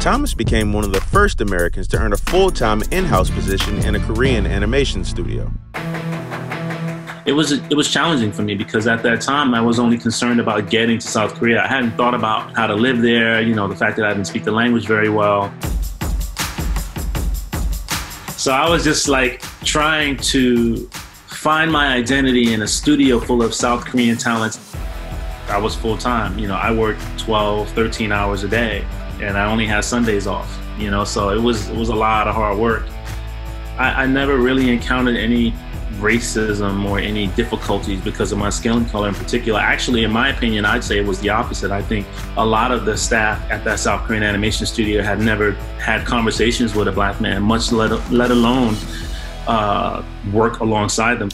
Thomas became one of the first Americans to earn a full time in house position in a Korean animation studio. It was it was challenging for me because at that time I was only concerned about getting to South Korea. I hadn't thought about how to live there, you know, the fact that I didn't speak the language very well. So I was just like trying to find my identity in a studio full of South Korean talents. I was full time, you know, I worked 12, 13 hours a day and I only had Sundays off, you know, so it was it was a lot of hard work. I, I never really encountered any racism or any difficulties because of my skin color in particular. Actually, in my opinion, I'd say it was the opposite. I think a lot of the staff at that South Korean animation studio had never had conversations with a black man, much let, let alone uh, work alongside them.